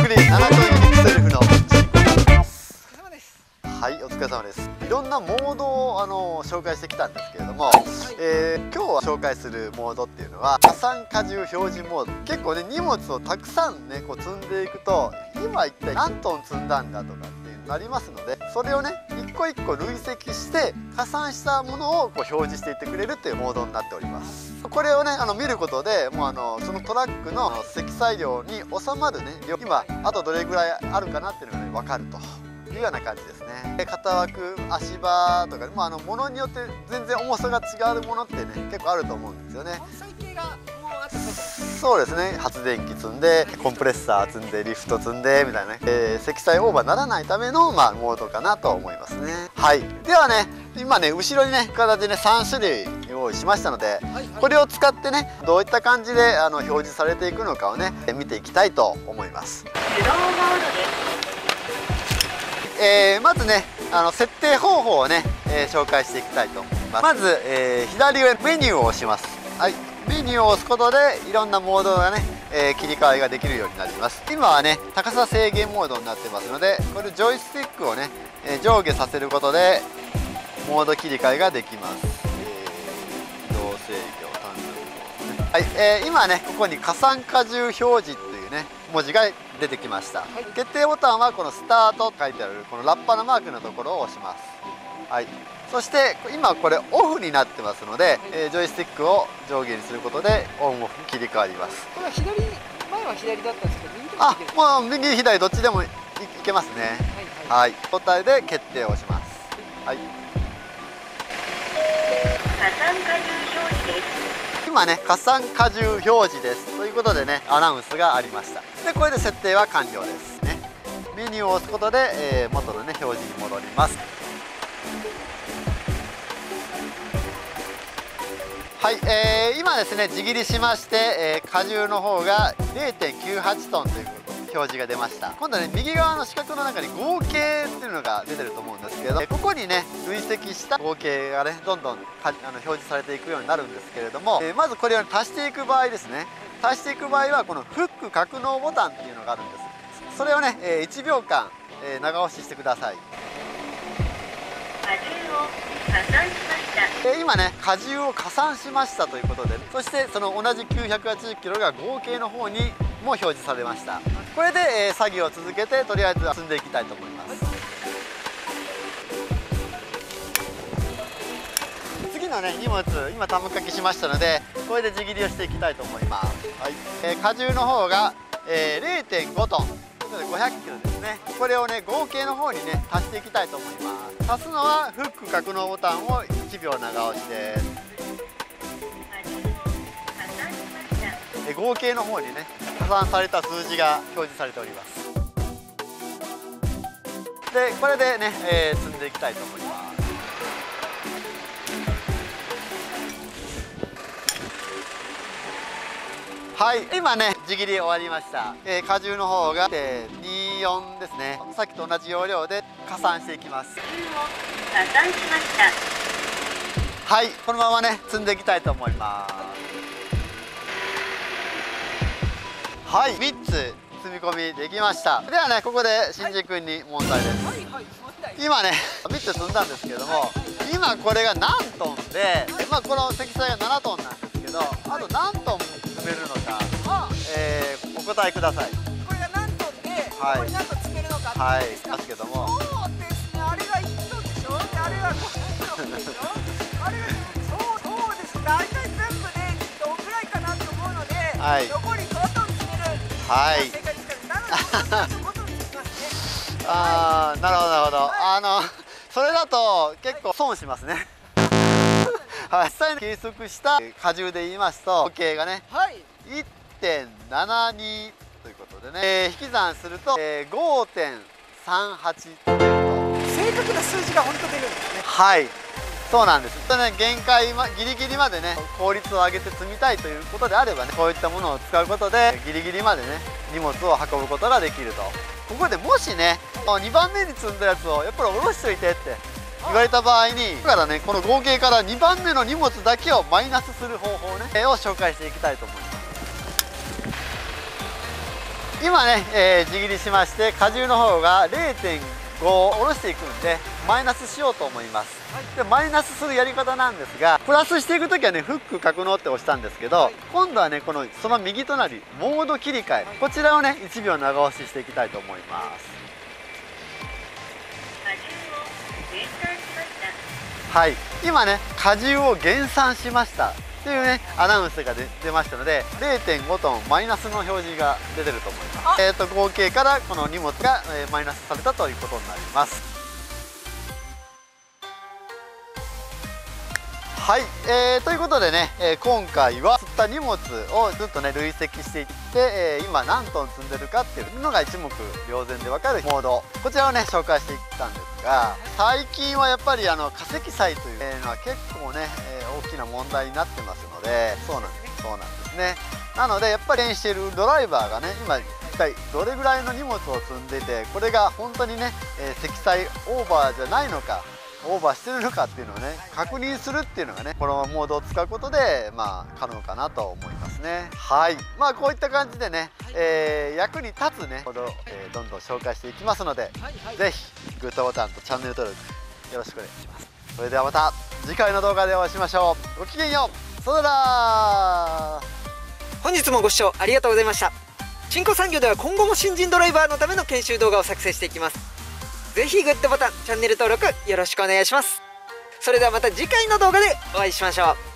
ぐり7トンユニックセルフの様です。はいお疲れ様です。いろんなモードをあの紹介してきたんですけれども、えー今日は紹介するモードっていうのは加算荷重表示モード。結構ね荷物をたくさんねこう積んでいくと今一体何トン積んだんだとかなりますのでそれをね一個一個累積して加算したものをこう表示していってくれるっていうモードになっております。これをねあの見ることでもうあのそのトラックの積載量に収まるね量今あとどれぐらいあるかなっていうのがね分かるというような感じですね。で肩枠足場とか、まあ、あの物によって全然重さが違うものってね結構あると思うんですよね。そそうですね。発電機積んでコンプレッサー積んでリフト積んでみたいなね、えー積載オーバーならないための、まあ、モードかなと思いますね。はい。ではね今ね後ろにね形でね3種類用意しましたのでこれを使ってねどういった感じであの表示されていくのかをね見ていきたいと思います。えーまずねあの設定方法をね、えー紹介していきたいと思います。まず、えー左上メニューを押します。はいメニューを押すことでいろんなモードがね、えー切り替わりができるようになります。今はね高さ制限モードになってますのでこれジョイスティックをね、えー上下させることでモード切り替えができます、えー、移動制御単純ね。はい、えー今ねここに加算荷重表示というね文字が出てきました、はい。決定ボタンはこのスタートと書いてあるこのラッパのマークのところを押します。はいそして今これオフになってますので、えージョイスティックを上下にすることでオンオフ切り替わります。これは左前は左だったんですけど右あもう右左どっちでもいいけますね。はいはい。はい。状態で決定をします。はい。加算荷重表示です。今ね加算荷重表示です。ということでねアナウンスがありました。でこれで設定は完了ですね。メニューを押すことで、えー元のね表示に戻りますはい、えー今ですね地切りしまして、えー荷重の方が0.98トンという表示が出ました。今度はね右側の四角の中に合計っていうのが出てると思うんですけどえーここにね累積した合計がねどんどんあの表示されていくようになるんですけれども、えーまずこれを足していく場合ですね。足していく場合はこのフック格納ボタンっていうのがあるんです。それをね、え1秒間、え長押ししてください荷重を加算しました。えー今ね荷重を加算しましたということでそしてその同じ980キロが合計の方にも表示されました。これで、えー作業を続けてとりあえず進んでいきたいと思います。次のね荷物今タムかけしましたのでこれで地切りをしていきたいと思います、はい。えー荷重の方が、えー0.5トン。ことで500キロですね。これをね合計の方にね足していきたいと思います。足すのはフック格納ボタンを1秒長押しです。合計の方にね加算された数字が表示されております。でこれでね、えー積んでいきたいと思います。はい今ね地切り終わりました、えー荷重の方が、えー24ですね。さっきと同じ要領で加算していきます。はいこのままね積んでいきたいと思います。はい3つ積み込みできました。ではねここで新次君に問題です。はいはい問題今ね3つ積んだんですけども今これが何トンで、まあ、この積載が7トンなんですけどあと何トン積めるのか、あ。えーお答えください。これが何トンで、はい。ここに何トン積めるのかはい。ですか、ますけども。そうですね。あれが1トンでしょ？であれが5トンでしょ？あれそうそうです大体全部でどんぐらいかなと思うので、はい。残り5トン積めるはい。正解ですからなので5トン積みますね。あーなるほどなるほど。あのそれだと結構損しますね。はい実際に計測した荷重で言いますと合計がねはい。1.72ということでね、えー引き算すると、えー5.38というと。正確な数字が本当出るんですね。はい。そうなんです。とね限界まギリギリまでね効率を上げて積みたいということであればねこういったものを使うことでギリギリまでね荷物を運ぶことができると。ここでもしね2番目に積んだやつをやっぱり下ろしといてって言われた場合にだからねこの合計から2番目の荷物だけをマイナスする方法ねを紹介していきたいと思います。今ね、えー、地切りしまして荷重の方が0.5下ろしていくんでマイナスしようと思います、でマイナスするやり方なんですがプラスしていく時はねフック格納って押したんですけど、今度はねこのその右隣モード切り替え。こちらをね1秒長押ししていきたいと思いますはい。今ね荷重を減産しました。っていうねアナウンスが出出ましたので0.5トンマイナスの表示が出てると思います。えー、と合計からこの荷物が、えーマイナスされたということになりますはい、えーということでね、えー今回は釣った荷物をずっとね累積していって、えー今何トン積んでるかっていうのが一目瞭然でわかるモード。こちらをね紹介していったんですが最近はやっぱりあの化石採というのは結構ね、えー大きな問題になってますのでそうなんですそうなんですね。なのでやっぱり練習しているドライバーがね今一体どれぐらいの荷物を積んでてこれが本当にね、えー積載オーバーじゃないのかオーバーしてるのかっていうのをね確認するっていうのがねこのモードを使うことでまあ可能かなと思いますね。はい。まあこういった感じでね、えー役に立つねほど、えーどんどん紹介していきますのでぜひグッドボタンとチャンネル登録よろしくお願いします。それではまた次回の動画でお会いしましょう。ごきげんよう。さよなら。本日もご視聴ありがとうございました。新興産業では今後も新人ドライバーのための研修動画を作成していきますぜひグッドボタンチャンネル登録よろしくお願いします。それではまた次回の動画でお会いしましょう。